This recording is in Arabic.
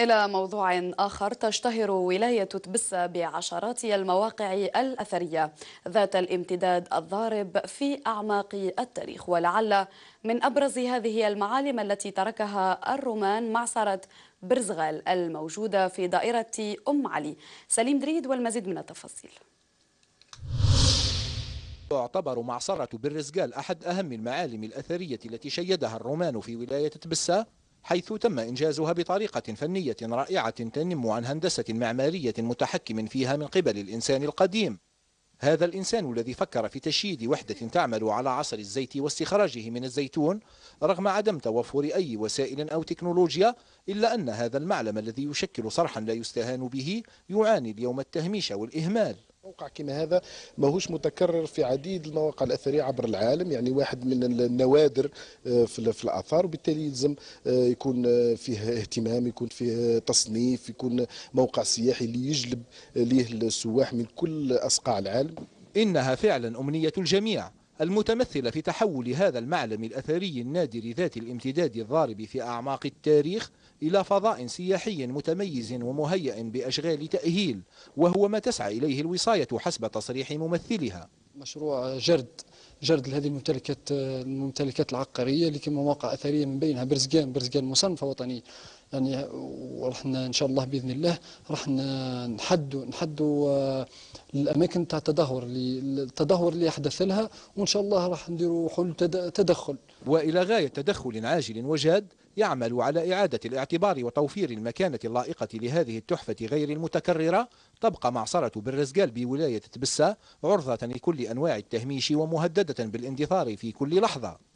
إلى موضوع آخر تشتهر ولاية تبسة بعشرات المواقع الأثرية ذات الامتداد الضارب في أعماق التاريخ. ولعل من أبرز هذه المعالم التي تركها الرومان معصرة برزغال الموجودة في دائرة أم علي. سليم دريد والمزيد من التفاصيل. تعتبر معصرة برزقال أحد أهم المعالم الأثرية التي شيدها الرومان في ولاية تبسة حيث تم إنجازها بطريقة فنية رائعة تنم عن هندسة معمارية متحكم فيها من قبل الإنسان القديم. هذا الإنسان الذي فكر في تشييد وحدة تعمل على عصر الزيت واستخراجه من الزيتون رغم عدم توفر أي وسائل أو تكنولوجيا إلا أن هذا المعلم الذي يشكل صرحا لا يستهان به يعاني اليوم التهميش والإهمال. موقع كما هذا ماهوش متكرر في عديد المواقع الأثرية عبر العالم يعني واحد من النوادر آه، في الآثار وبالتالي يلزم آه، يكون آه، فيه اهتمام يكون فيه تصنيف يكون موقع سياحي اللي يجلب ليه السواح من كل أصقاع العالم. إنها فعلا أمنية الجميع. المتمثلة في تحول هذا المعلم الأثري النادر ذات الامتداد الضارب في أعماق التاريخ إلى فضاء سياحي متميز ومهيأ بأشغال تأهيل وهو ما تسعى إليه الوصاية حسب تصريح ممثلها. مشروع جرد جرد لهذه الممتلكات الممتلكات العقارية اللي كما مواقع أثرية من بينها برزقان برزقان مصنفه وطنيه يعني وراح إن شاء الله بإذن الله راح نحدوا نحدوا آه، الأماكن تاع التدهور اللي التدهور اللي يحدث لها وإن شاء الله راح نديروا حلول تدخل. وإلى غاية تدخل عاجل وجاد يعمل على إعادة الاعتبار وتوفير المكانة اللائقة لهذه التحفة غير المتكررة. تبقى معصرة بالرزقال بولاية تبسة عرضة لكل أنواع التهميش ومهددة. بالاندثار في كل لحظة.